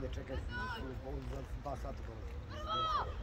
rady czekać, bo on za basa tylko.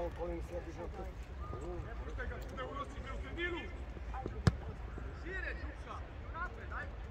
O kolejny sobie rzadko. Tego, tego, tego, tego, tego, tego, tego, tego, tego, tego, tego, tego, tego,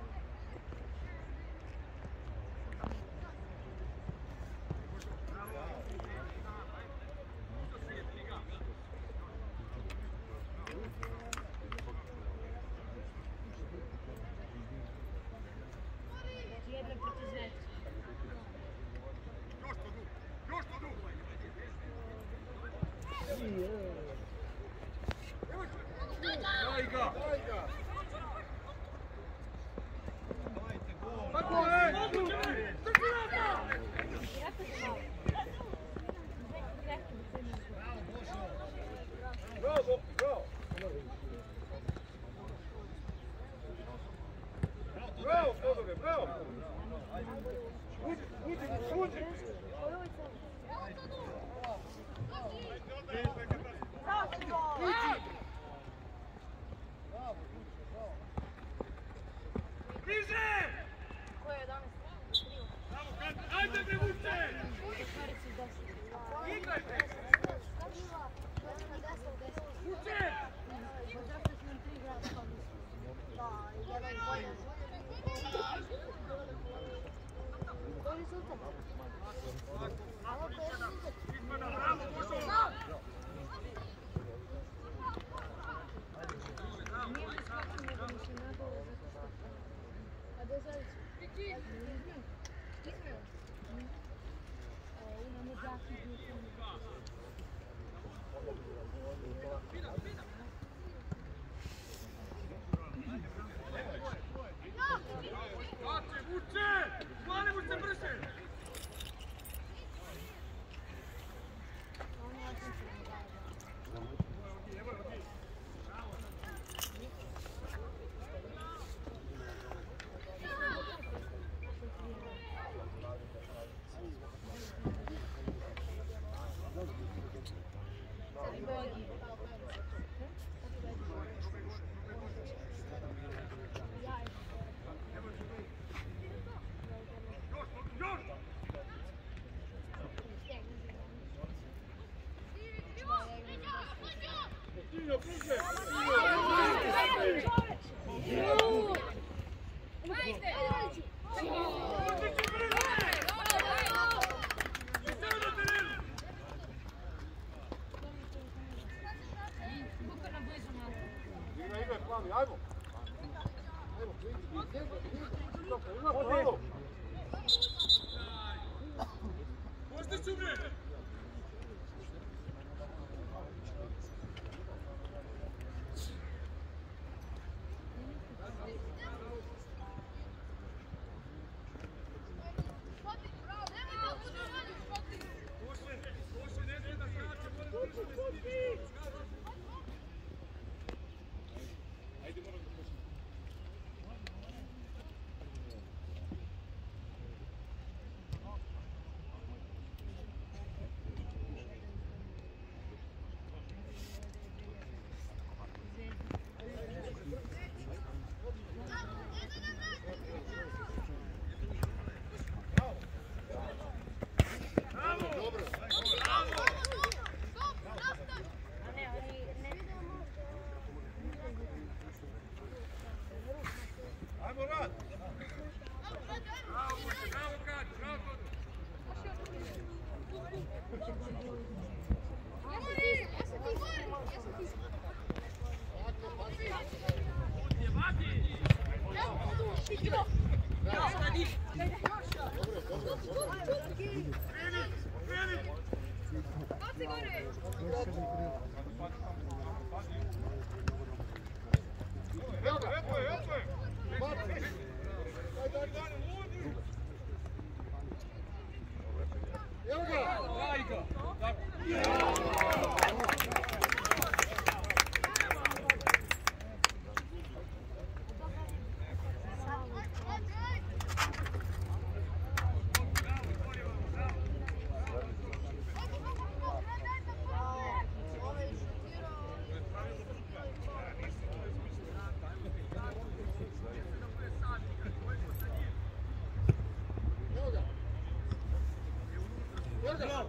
Yeah.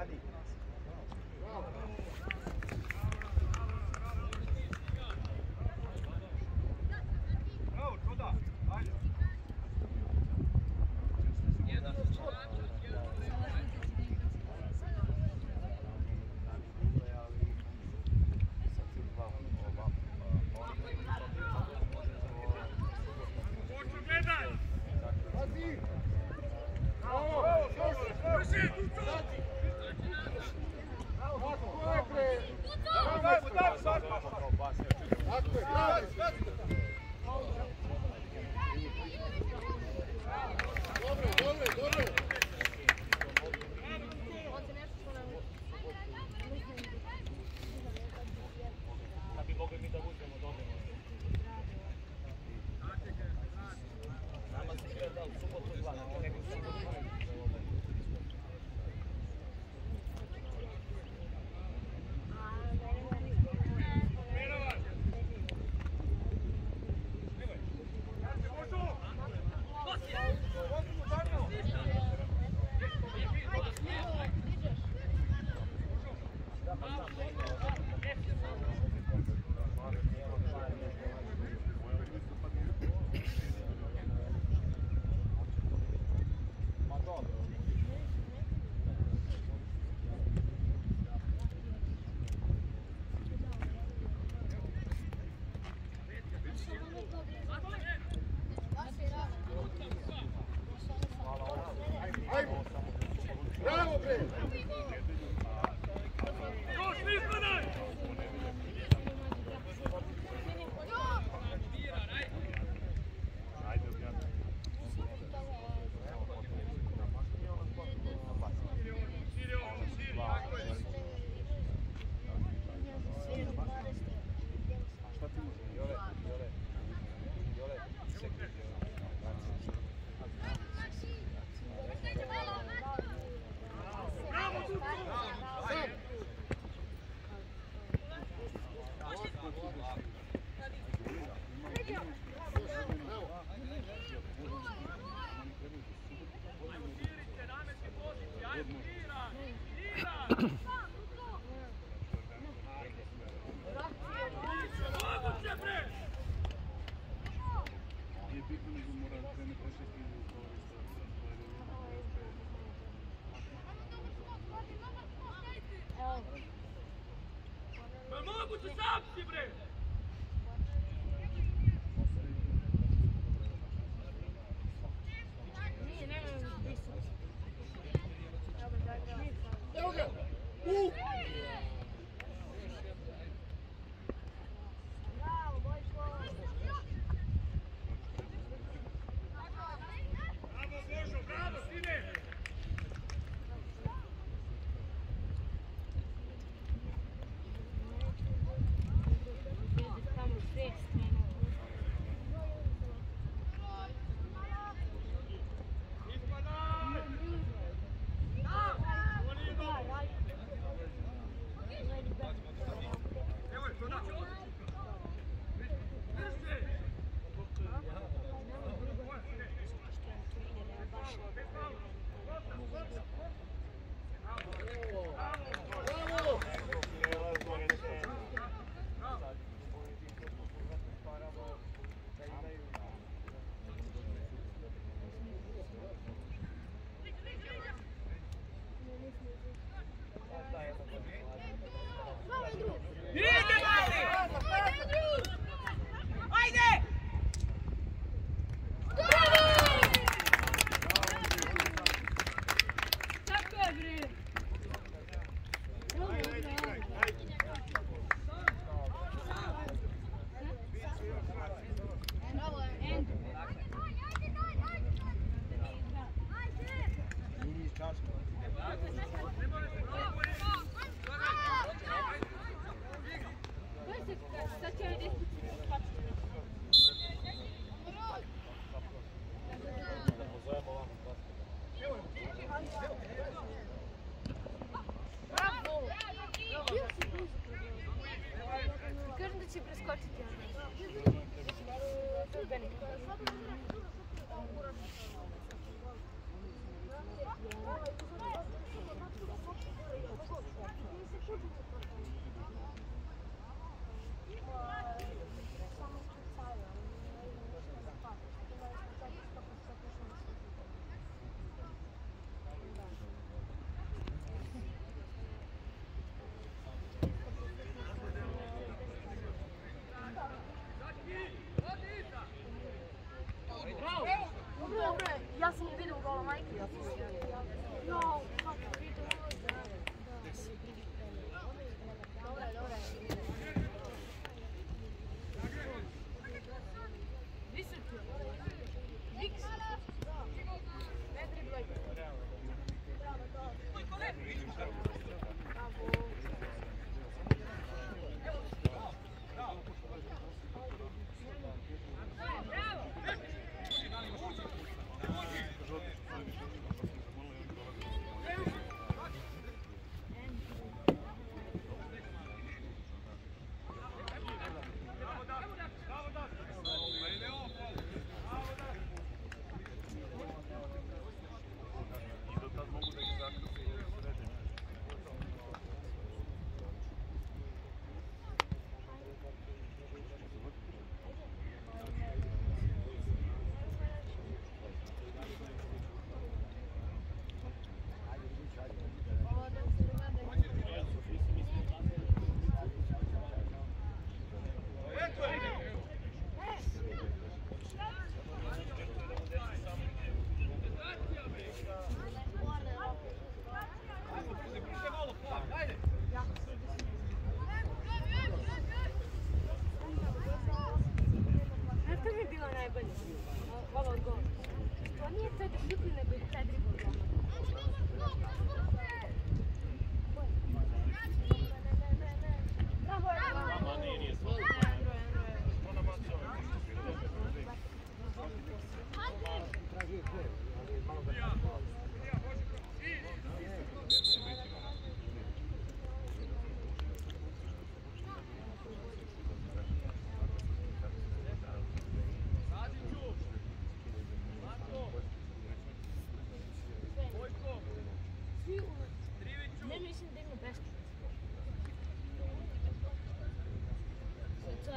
Bravo,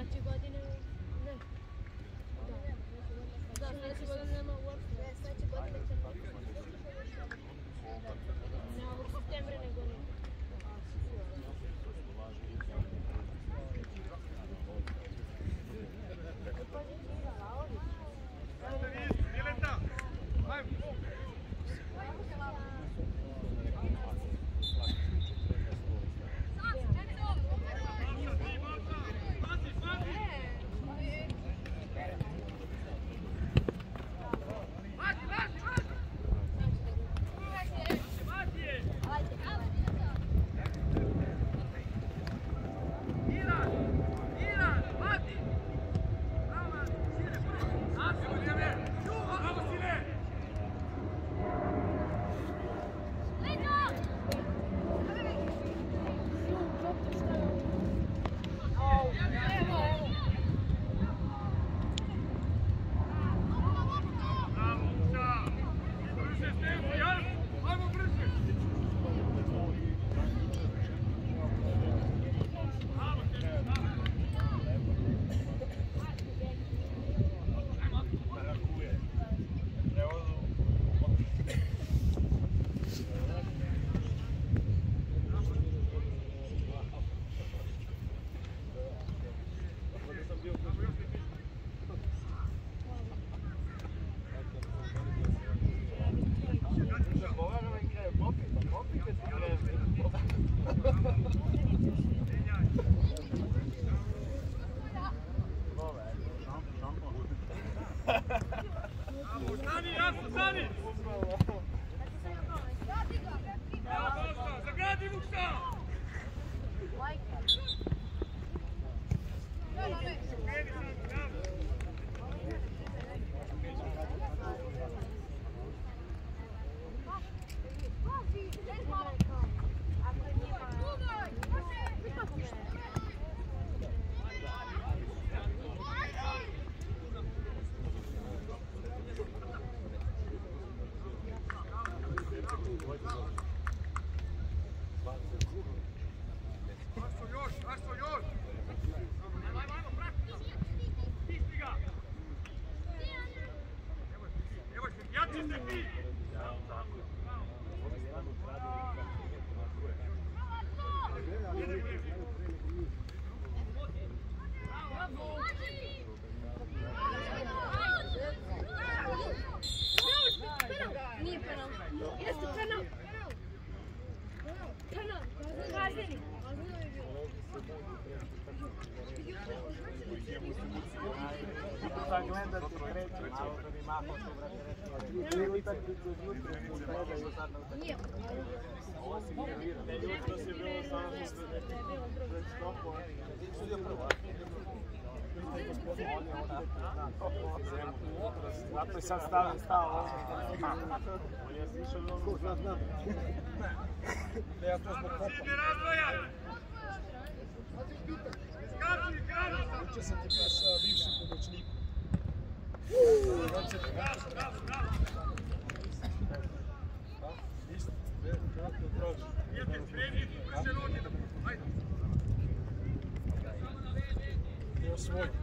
Archibald in the heat. Zato i sad stavim stav ovdje. On je slišao ono... Znam, znam. Ne, ja to zbog popa. Ne razdvajam! Skači, skači! Uče sam ti sa bivšim pomoćnikom. Bravo, bravo, bravo! Освоить.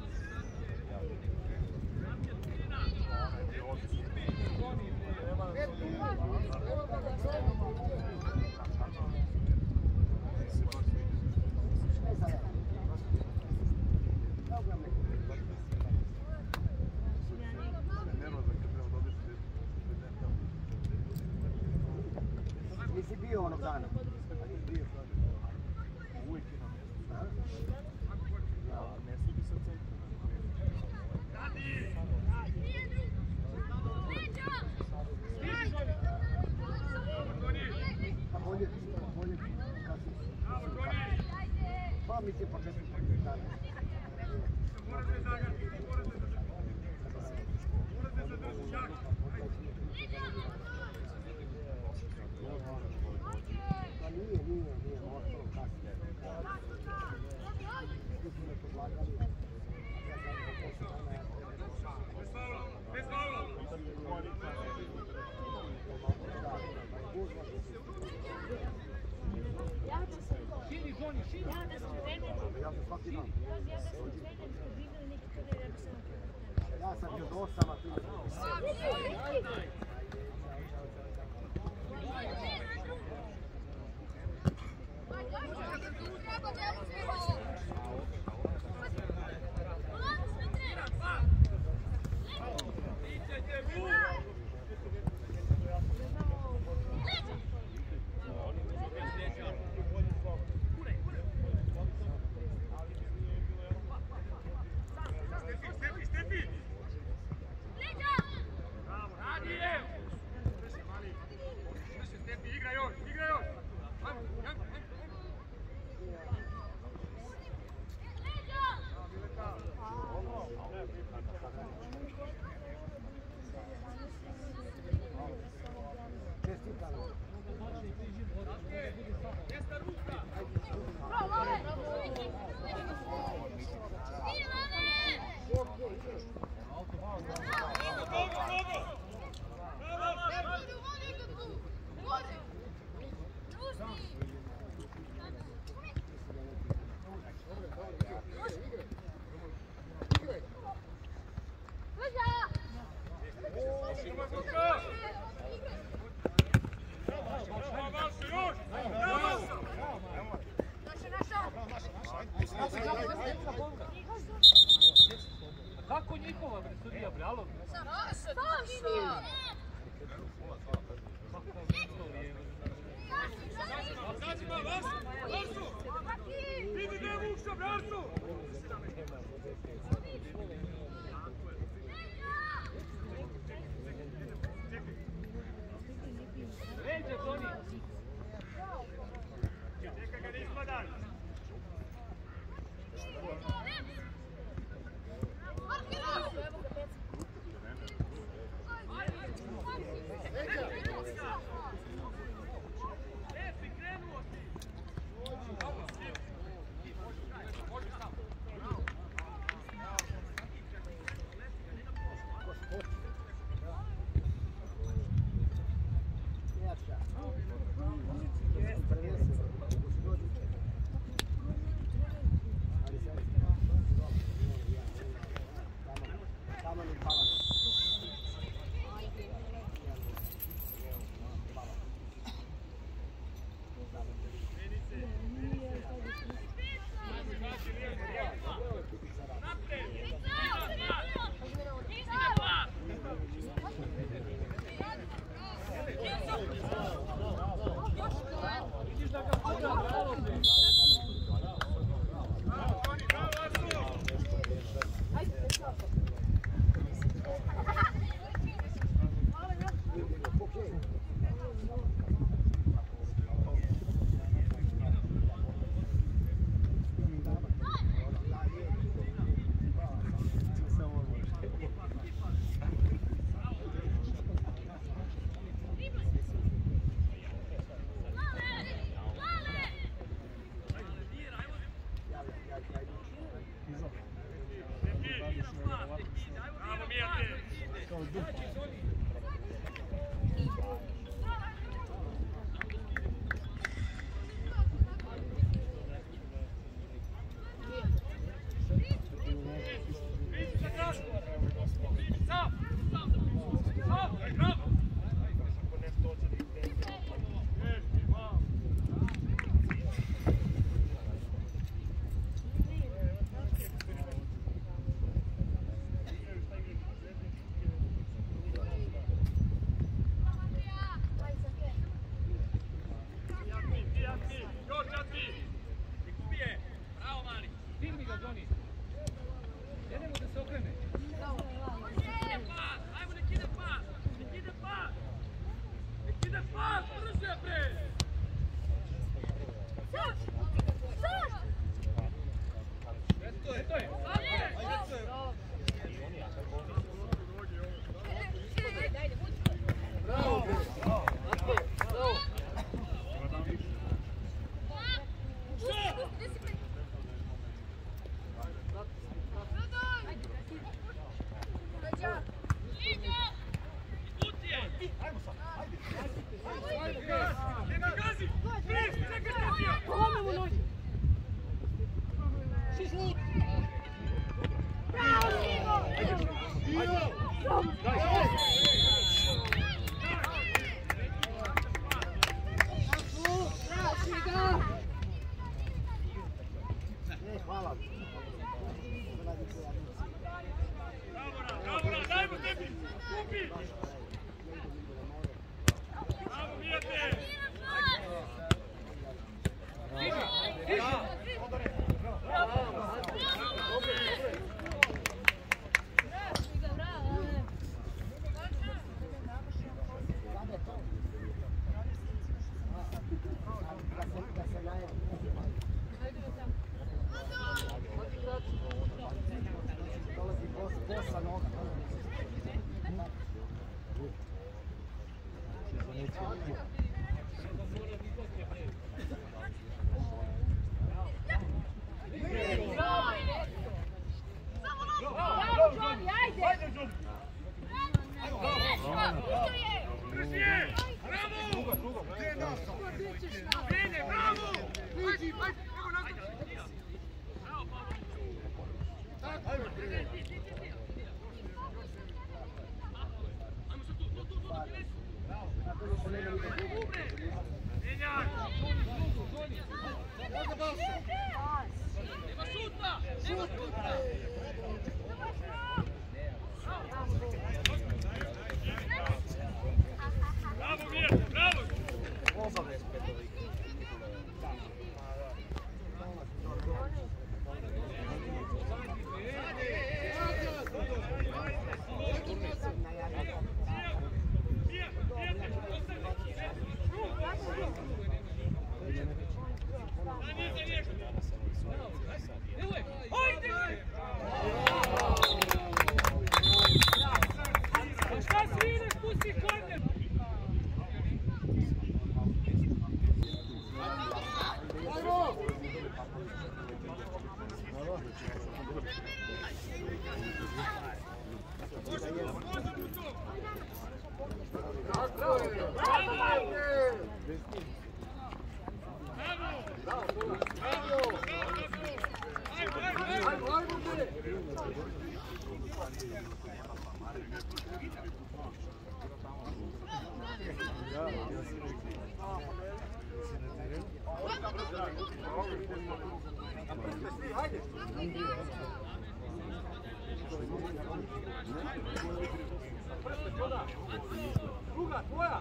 Druga, tvoja!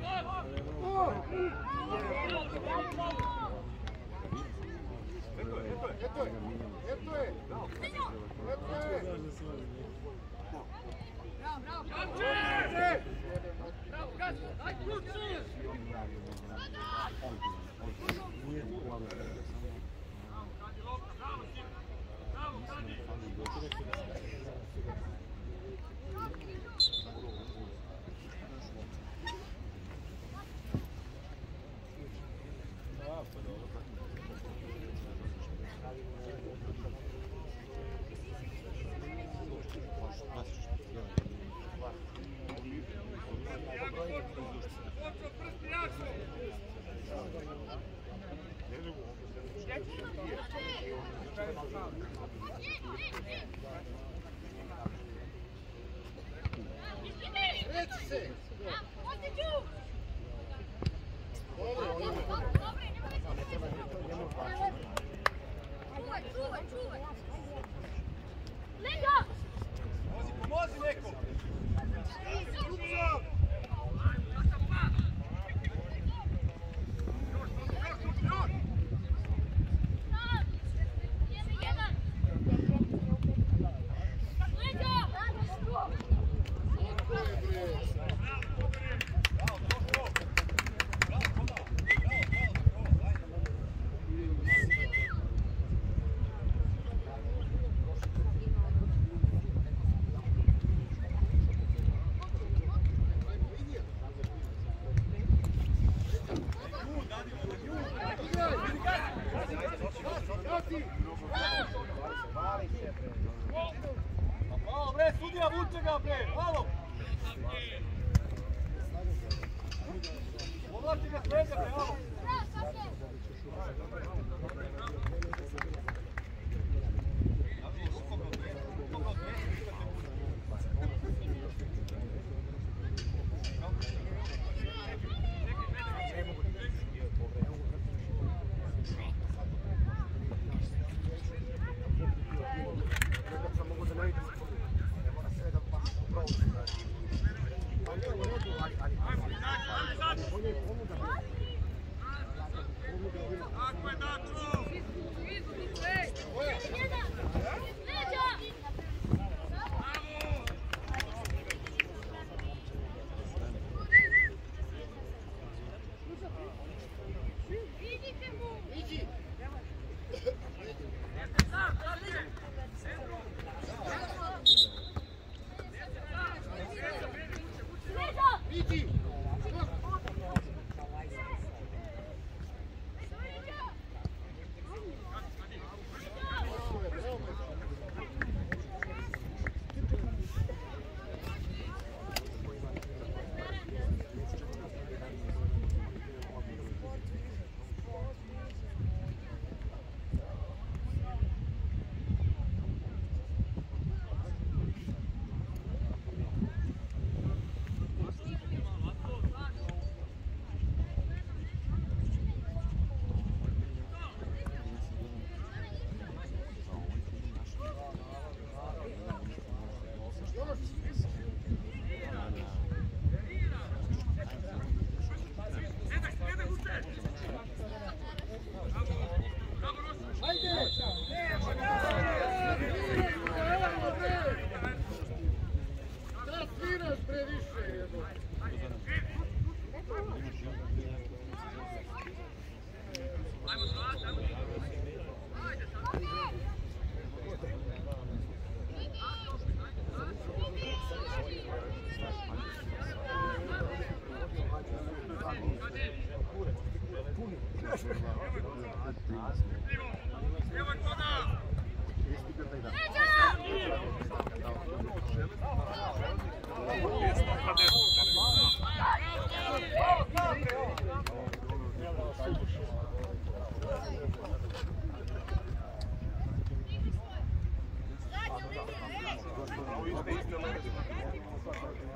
Eto je, eto je, eto je, eto je. Bravo, bravo, bravo. Bravo, gazi, aj. Bravo, gazi, lopta, bravo, Bravo, gazi! Lopta!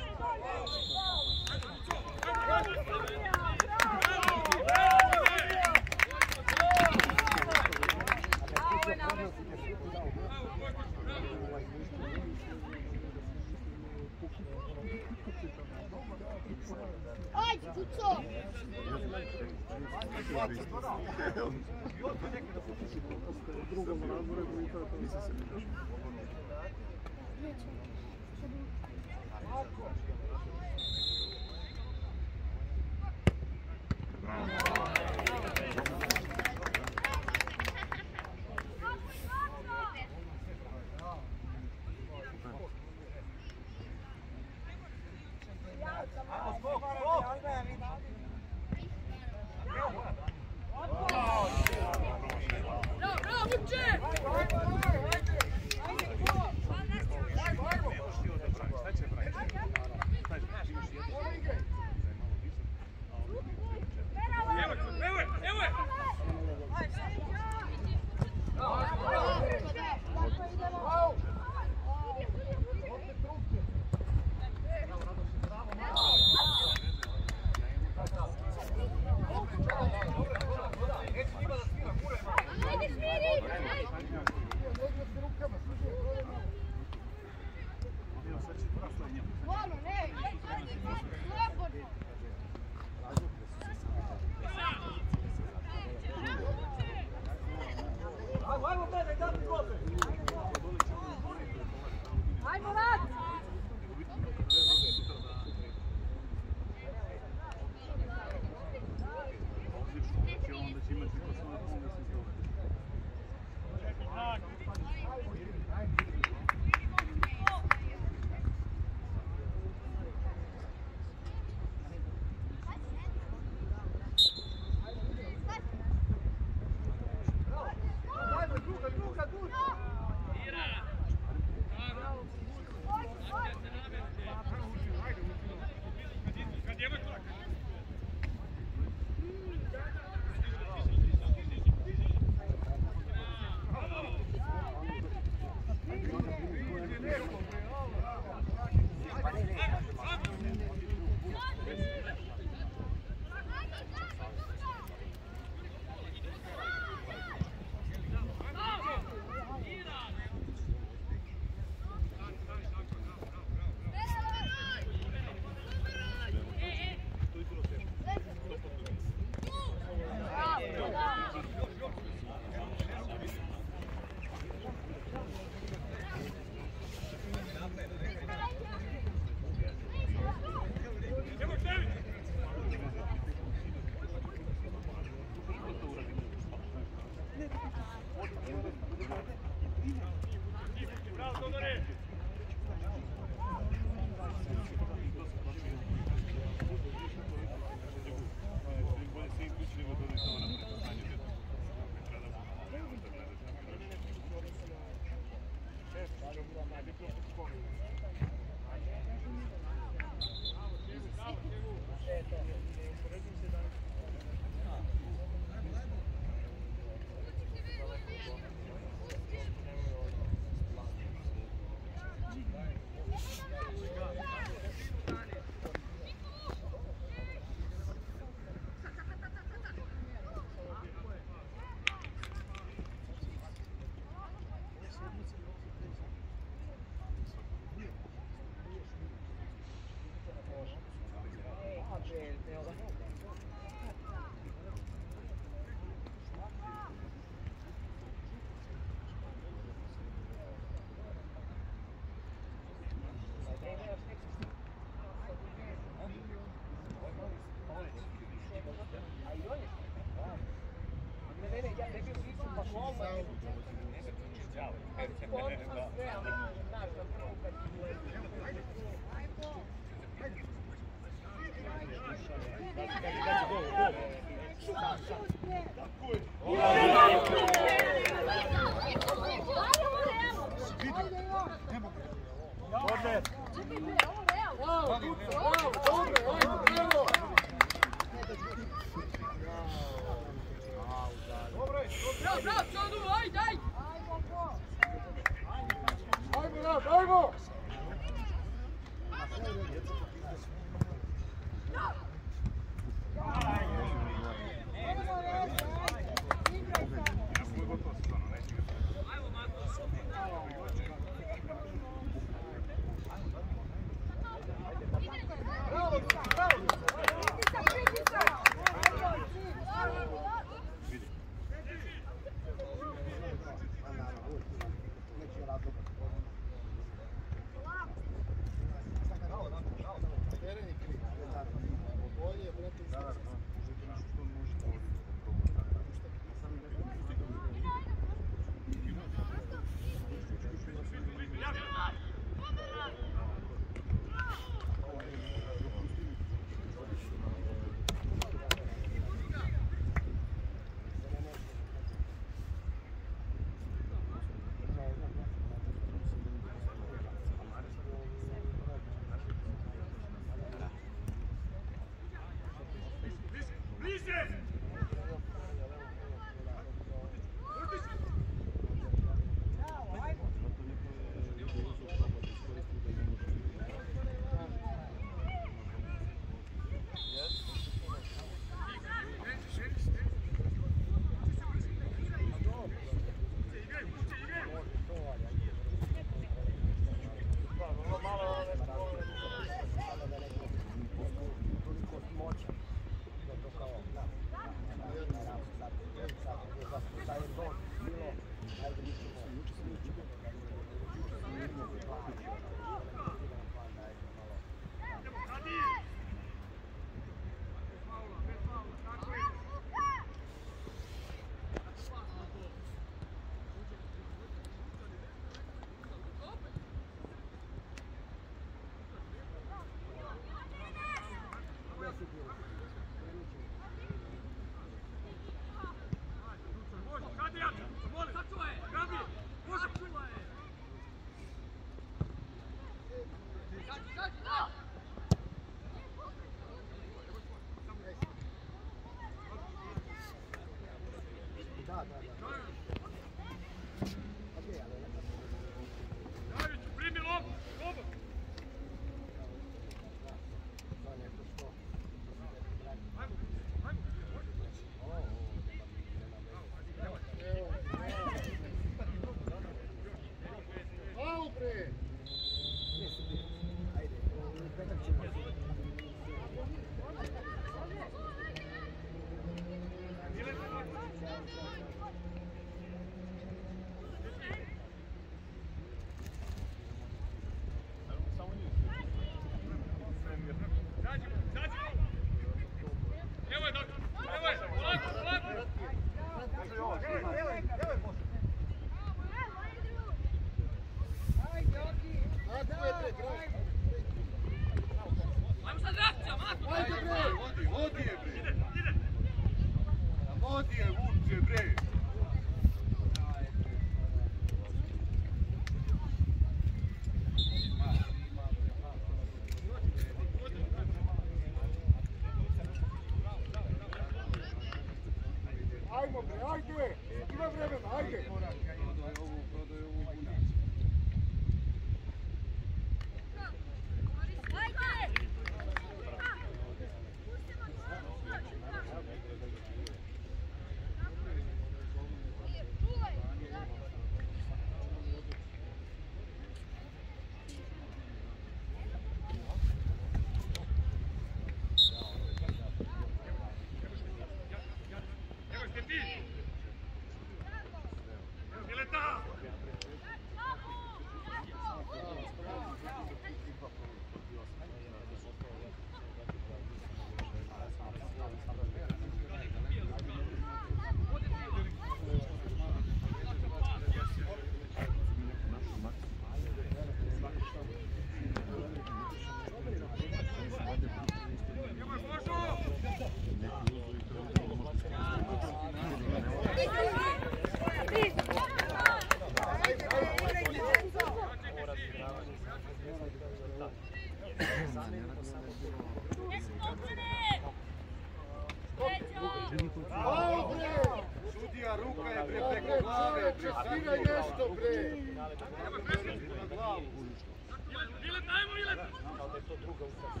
то другом как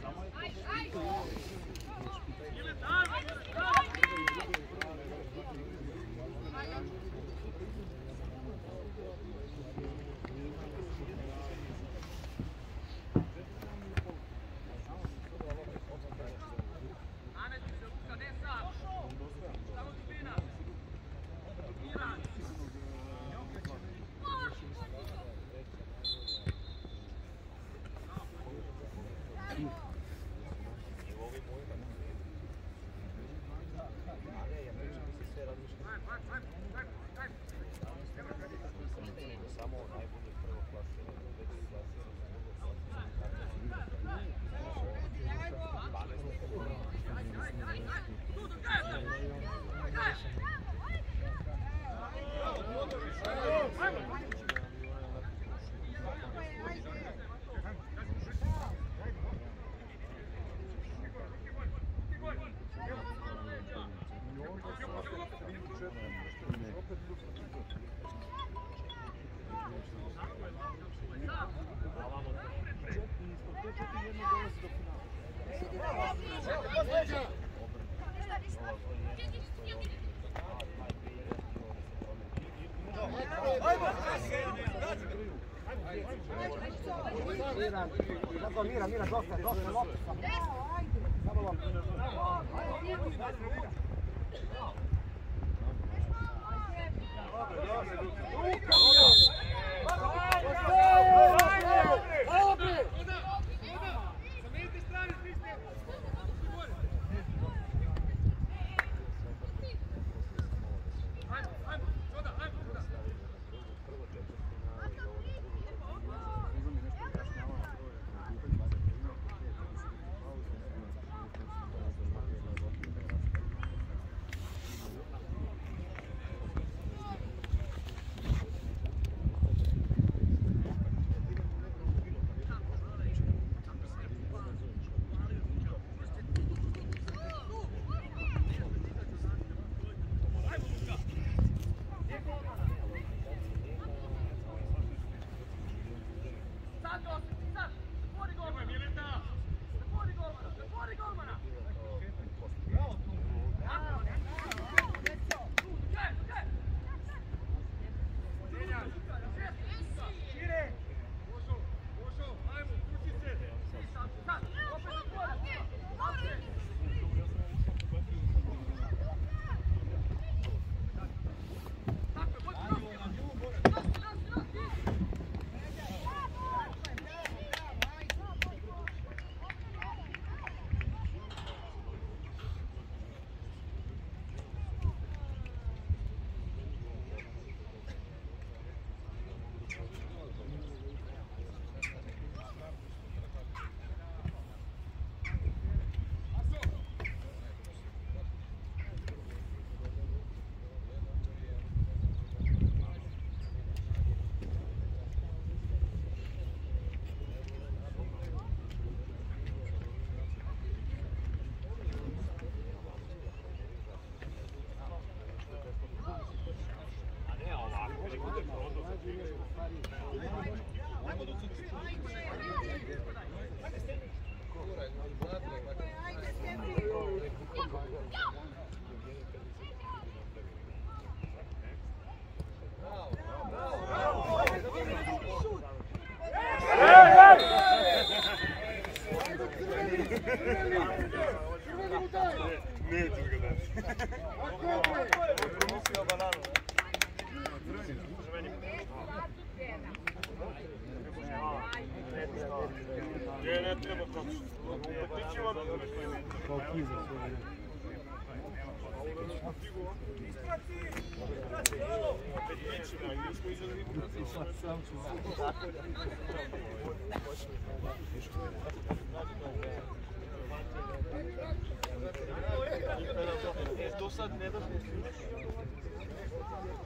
Nossa,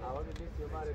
I want to meet your mother.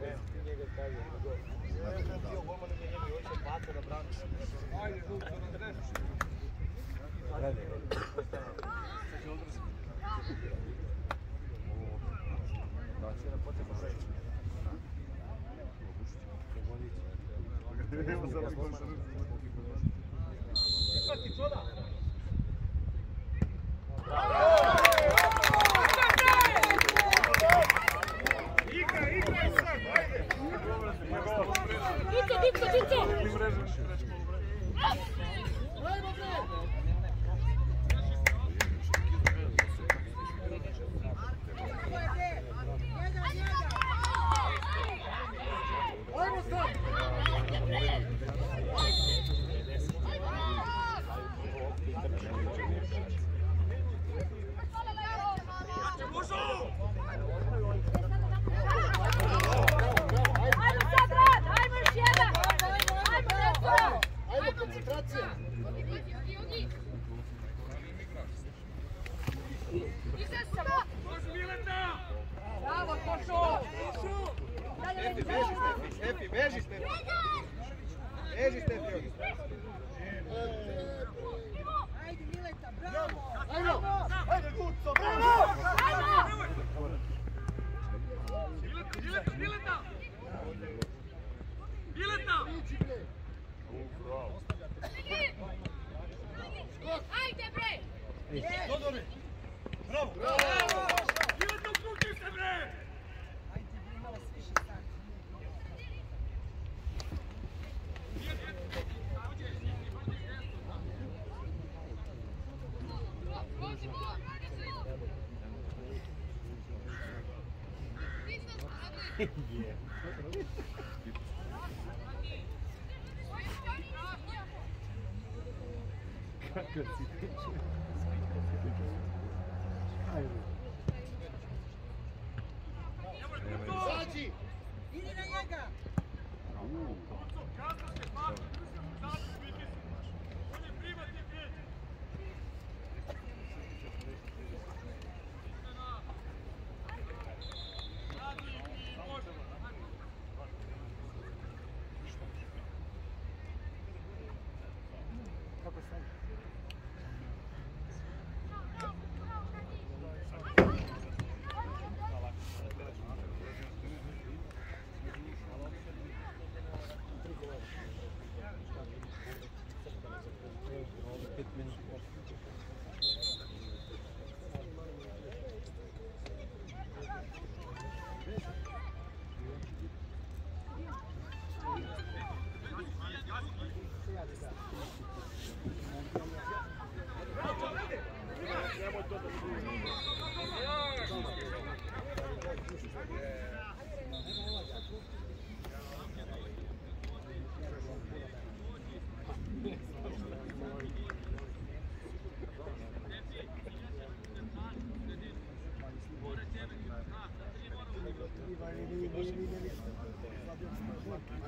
Good.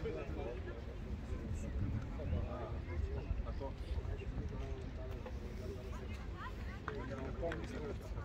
Tá Attends.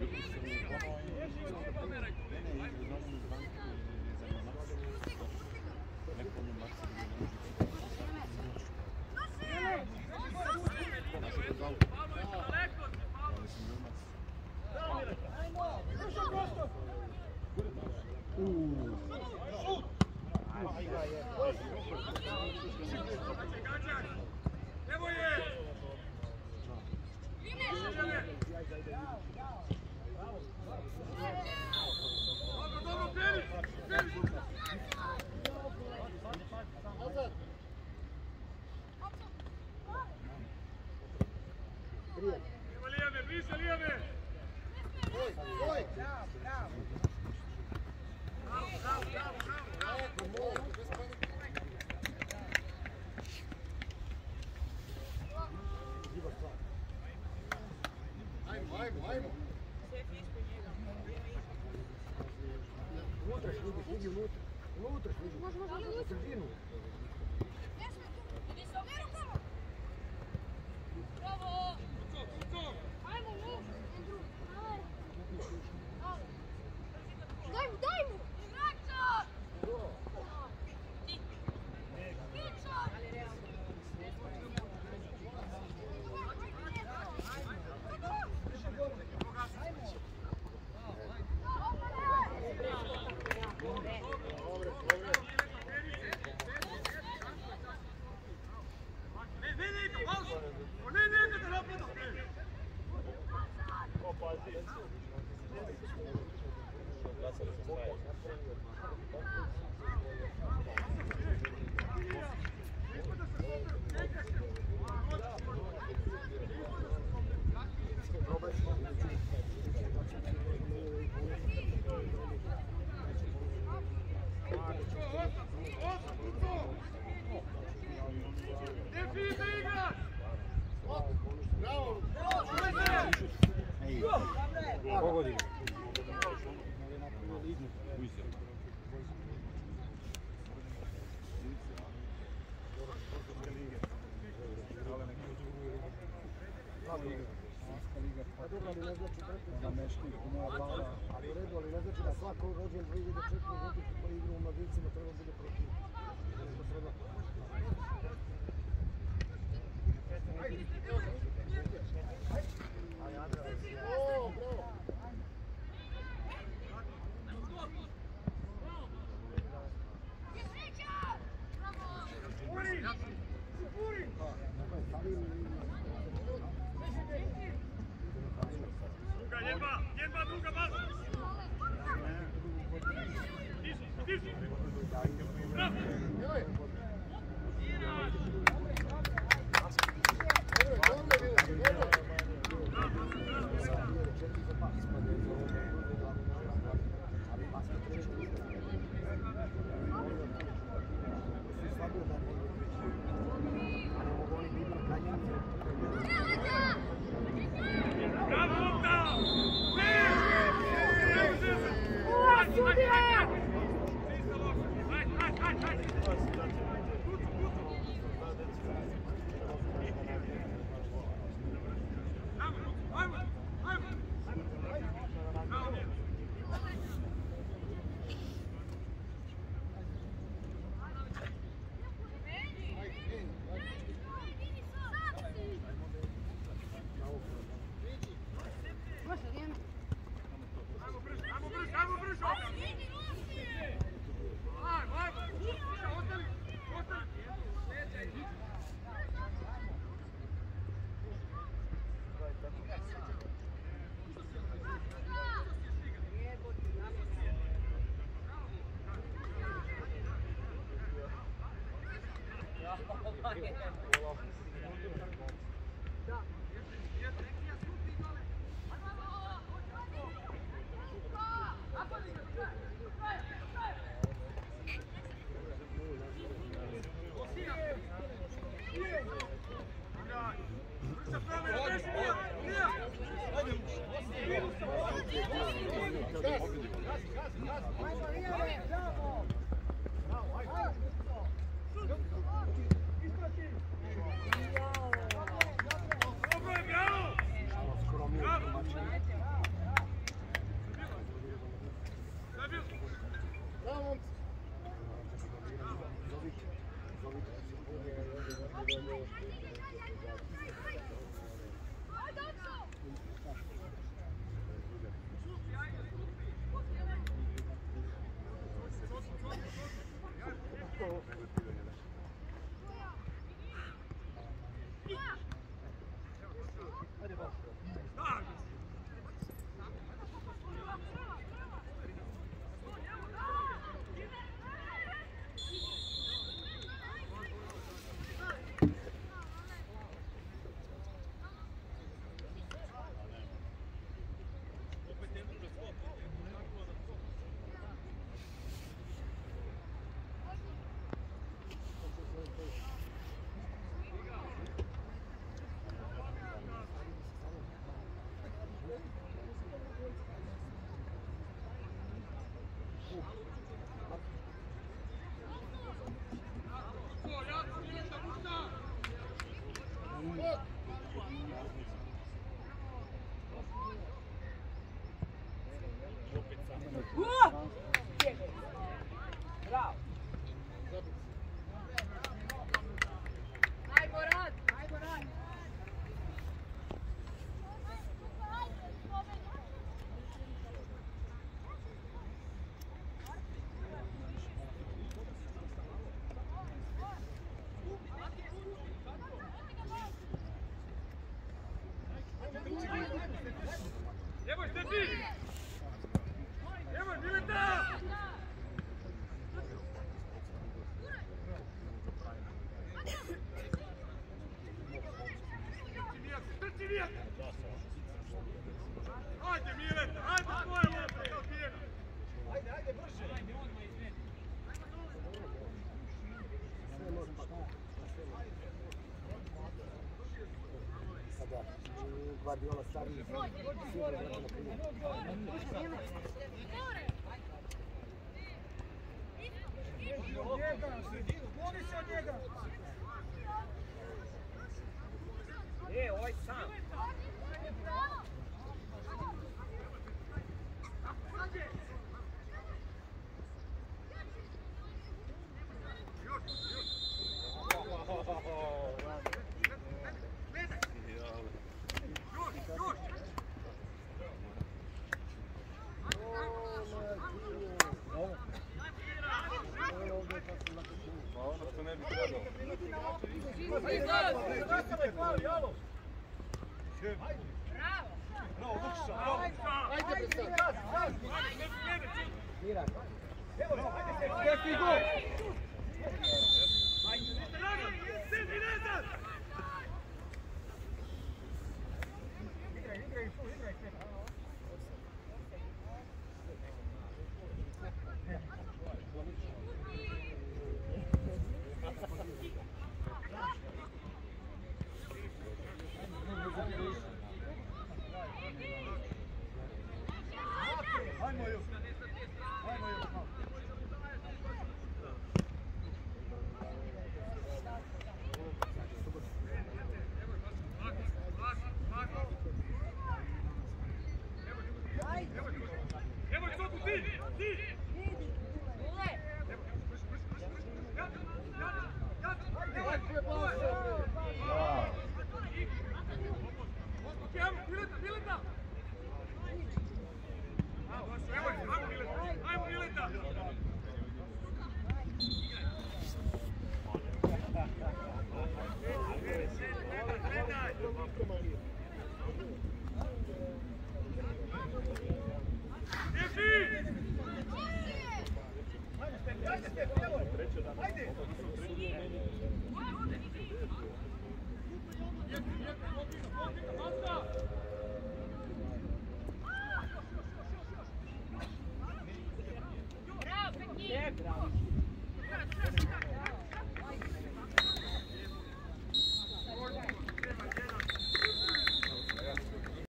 Nope. grešnih, ima vlada, ali u redu, ali ne znači da svako rođen 2000 Diži, diži! Bravo! Okay. Левый, стопи! Na sredinu, kloni se od njega. E, ovaj sam.